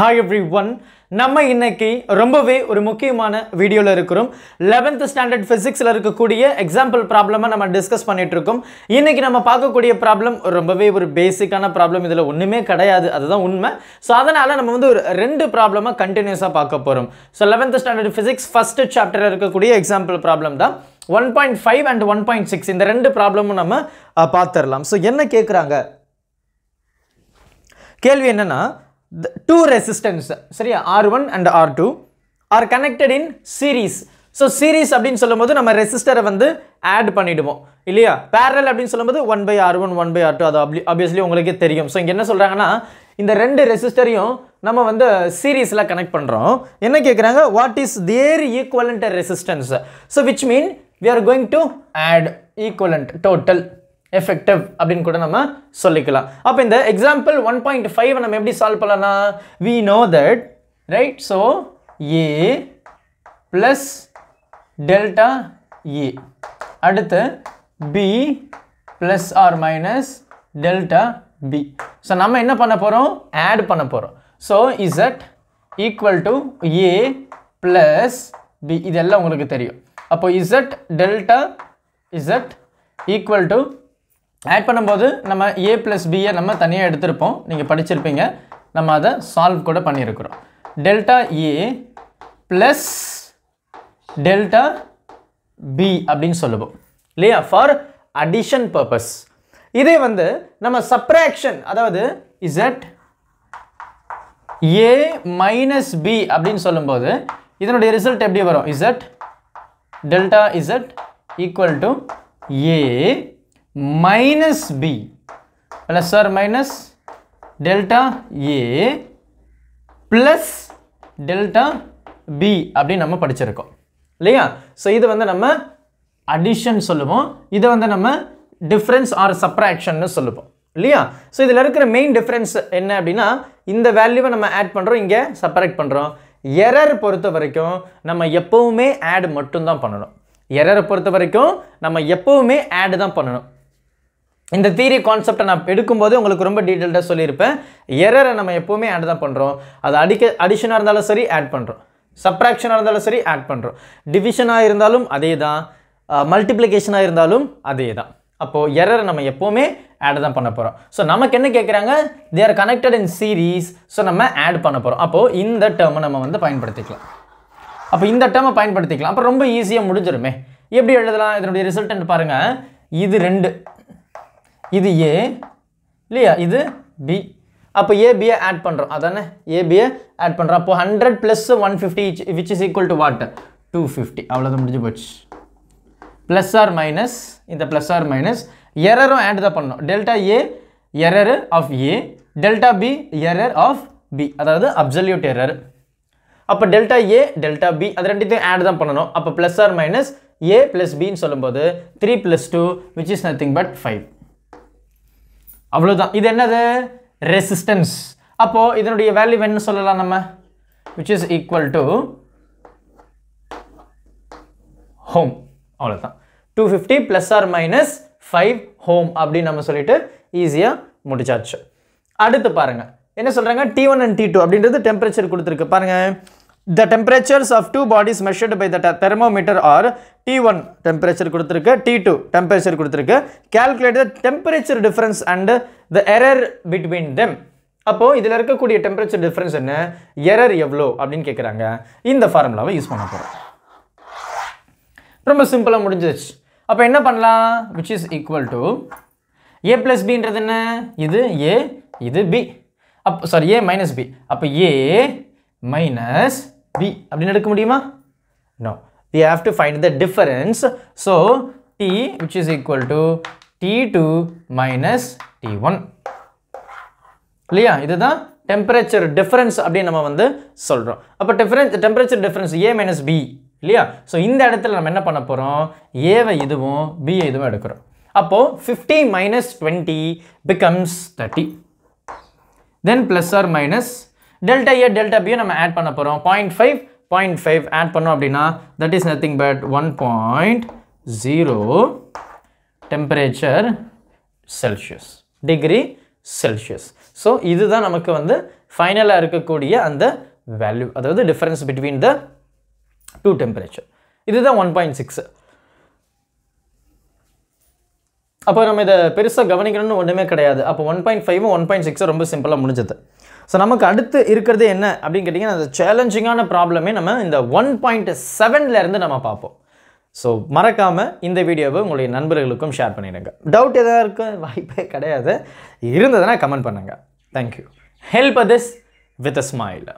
Hi every one நம்ம இன்னைக்கு ரொம்பவே ஒரு முக்கியமான வீடியோவில் இருக்கிறோம். 11th ஸ்டாண்டர்ட் ஃபிசிக்ஸில் இருக்கக்கூடிய எக்ஸாம்பிள் ப்ராப்ளமாக நம்ம டிஸ்கஸ் பண்ணிகிட்ருக்கோம் இருக்கோம் நம்ம பார்க்கக்கூடிய ப்ராப்ளம் ரொம்பவே ஒரு பேசிக்கான ப்ராப்ளம் இதில் ஒன்றுமே கிடையாது. அதுதான் உண்மை. ஸோ அதனால் நம்ம வந்து ஒரு ரெண்டு ப்ராப்ளமாக கண்டினியூஸாக பார்க்க போகிறோம் so 11th standard physics first சாப்டரில் இருக்கக்கூடிய எக்ஸாம்பிள் ப்ராப்ளம் தான். One point five and one point six இந்த ரெண்டு ப்ராப்ளமும் நம்ம பார்த்துடலாம். ஸோ என்ன கேட்குறாங்க கேள்வி என்னென்னா டூ ரெசிஸ்டன்ஸ் சரியா? R one and R two are connected in series so series அப்படின்னு சொல்லும்போது நம்ம ரெசிஸ்டரை வந்து ஆட் பண்ணிவிடுவோம் இல்லையா? பேரல் அப்படின்னு சொல்லும்போது one by R one one by R two அது ஆப்வியஸ்லி உங்களுக்கே தெரியும். ஸோ இங்கே என்ன சொல்கிறாங்கன்னா இந்த ரெண்டு ரெசிஸ்டரையும் நம்ம வந்து சீரீஸில் கனெக்ட் பண்ணுறோம் என்ன கேட்குறாங்க what is their equivalent resistance so which mean we are going to add equivalent total effective அப்படின்னு கூட நம்ம சொல்லிக்கலாம். அப்போ இந்த எக்ஸாம்பிள் ஒன் பாயிண்ட் ஃபைவ் நம்ம எப்படி சால்வ் பண்ணலாம்னா we know that right so A plus delta A அடுத்து B plus or minus delta B so நம்ம என்ன பண்ண போகிறோம் ஆட் பண்ண போகிறோம் so Z equal to A plus B இதெல்லாம் உங்களுக்கு தெரியும். அப்போ Z delta Z equal to add பண்ணும்போது நம்ம ஏ ப்ளஸ் பியை நம்ம தனியாக எடுத்திருப்போம். நீங்கள் படிச்சிருப்பீங்க. நம்ம அதை சால்வ் கூட பண்ணியிருக்கிறோம். Delta A plus delta B அப்படின்னு சொல்லுவோம். இல்லையா? ஃபார் அடிஷன் பர்பஸ் இதே வந்து நம்ம சப்ராக்ஷன் அதாவது இசட் ஏ மைனஸ் பி அப்படின்னு சொல்லும்போது இதனுடைய ரிசல்ட் எப்படி வரும்? Z delta Z equal to A minus B plus or minus delta A plus delta B அப்படின்னு நம்ம படிச்சிருக்கோம். இல்லையா? ஸோ இது வந்து நம்ம அடிஷன் சொல்லுவோம். இதை வந்து நம்ம டிஃப்ரென்ஸ் ஆர் சப்ராக்ஷன்னு சொல்லுவோம். இல்லையா? ஸோ இதில் இருக்கிற மெயின் டிஃப்ரென்ஸ் என்ன அப்படின்னா இந்த வேல்யூவை நம்ம ஆட் பண்ணுறோம் இங்கே செப்பரேட் பண்ணுறோம் எரர் பொறுத்த வரைக்கும் நம்ம எப்போவுமே ஆட் மட்டும்தான் பண்ணணும். எரரை பொறுத்த வரைக்கும் நம்ம எப்போவுமே ஆட் தான் பண்ணணும். இந்த தியரி கான்செப்டை நான் எடுக்கும்போது உங்களுக்கு ரொம்ப டீட்டெயில்டாக சொல்லியிருப்பேன். எரரை நம்ம எப்போவுமே ஆட் தான் பண்ணுறோம் அது அடிக்க அடிஷனாக இருந்தாலும் சரி ஆட் பண்ணுறோம் சப்ராக்ஷனாக இருந்தாலும் சரி ஆட் பண்ணுறோம் டிவிஷனாக இருந்தாலும் அதே தான். மல்டிப்ளிகேஷனாக இருந்தாலும் அதே தான். அப்போது எரரை நம்ம எப்போவுமே ஆட் தான் பண்ண போகிறோம் ஸோ நமக்கு என்ன கேட்குறாங்க they are connected in series so நம்ம ஆட் பண்ண போகிறோம் அப்போது இந்த டேர்மை நம்ம வந்து பயன்படுத்திக்கலாம். அப்போ இந்த டேர்மை பயன்படுத்திக்கலாம். அப்போ ரொம்ப ஈஸியாக முடிஞ்சிருமே. எப்படி எழுதலாம்? இதனுடைய ரிசல்ட்டுன்னு பாருங்கள் இது ரெண்டு. இது ஏ இல்லையா? இது பி அப்போ ஏபியை ஆட் பண்ணுறோம் அதானே? ஏபியை ஆட் பண்ணுறோம் அப்போ hundred plus one fifty which is equal to what two fifty அவ்வளோதான் முடிஞ்சு போச்சு. ப்ளஸ் ஆர் மைனஸ் இந்த ப்ளஸ் ஆர் மைனஸ் எரரும் ஆட் தான் பண்ணணும். Delta A error of A delta B error of B அதாவது அப்சல்யூட் எரர் அப்போ டெல்டா ஏ டெல்டா பி அது ரெண்டுத்தையும் ஆட் தான் பண்ணணும். அப்போ plus or minus A plus பின்னு சொல்லும்போது three plus two which is nothing but five அவ்வளோதான் இது என்னது? ரெசிஸ்டன்ஸ் அப்போது இதனுடைய வேல்யூ என்ன சொல்லலாம் நம்ம. Which is equal to ohm அவ்வளோதான் two fifty plus or minus five ohm அப்படின்னு நம்ம சொல்லிட்டு ஈஸியாக முடிச்சாச்சு. அடுத்து பாருங்கள் என்ன சொல்கிறாங்க T one and T two அப்படின்றது டெம்பரேச்சர் கொடுத்துருக்கு. பாருங்கள் the temperatures of two bodies measured by the thermometer are T one temperature கொடுத்துருக்கு டி டூ டெம்பரேச்சர் கொடுத்துருக்கு. Calculate the temperature difference and the error between them அப்போது இதில் இருக்கக்கூடிய temperature difference என்ன? Error எவ்வளோ அப்படின்னு கேட்குறாங்க. இந்த ஃபார்முலாவை யூஸ் பண்ண போகிறோம் ரொம்ப சிம்பிளாக முடிஞ்சிச்சு அப்போ என்ன பண்ணலாம்? Which is equal to A plus பின்றது என்ன? இது ஏ இது பி அப்போ சாரி ஏ மைனஸ் பி அப்போ ஏ மைனஸ் பி அப்படின்னு எடுக்க முடியுமா? No we have to find the difference. So t which is equal to t2 minus t1 இல்லையா? இதுதான் டெம்பரேச்சர் டிஃபரன்ஸ் அப்படின்னு நம்ம வந்து சொல்கிறோம் அப்போ difference temperature difference A minus B இல்லையா? ஸோ இந்த இடத்துல நம்ம என்ன பண்ண போகிறோம் ஏவை இதுவும் பிஏ இதுவும் எடுக்கிறோம். அப்போது fifty minus twenty becomes thirty then plus or minus delta A delta பியும் நம்ம ஆட் பண்ண போகிறோம் point five point five add பண்ணோம் அப்படின்னா that is nothing but one point zero temperature Celsius degree Celsius so இதுதான் நமக்கு வந்து ஃபைனலாக இருக்கக்கூடிய அந்த வேல்யூ அதாவது difference between the two temperature இதுதான் ஒன் பாயிண்ட் சிக்ஸ் அப்போ நம்ம இதை பெருசாக கவனிக்கணும்னு ஒன்றுமே கிடையாது. அப்போ one point five one point சிக்ஸும் ரொம்ப சிம்பிளாக முடிஞ்சது. ஸோ நமக்கு அடுத்து இருக்கிறது என்ன அப்படின்னு கேட்டிங்கன்னா அந்த சேலஞ்சிங்கான ப்ராப்ளமே நம்ம இந்த ஒன் பாயிண்ட் செவன்லேருந்து நம்ம பார்ப்போம். ஸோ மறக்காமல் இந்த வீடியோவை உங்களுடைய நண்பர்களுக்கும் ஷேர் பண்ணிடுங்க. டவுட் எதாவது இருக்க? வாய்ப்பே கிடையாது. இருந்ததுன்னா கமெண்ட் பண்ணுங்கள் thank you help this with a smile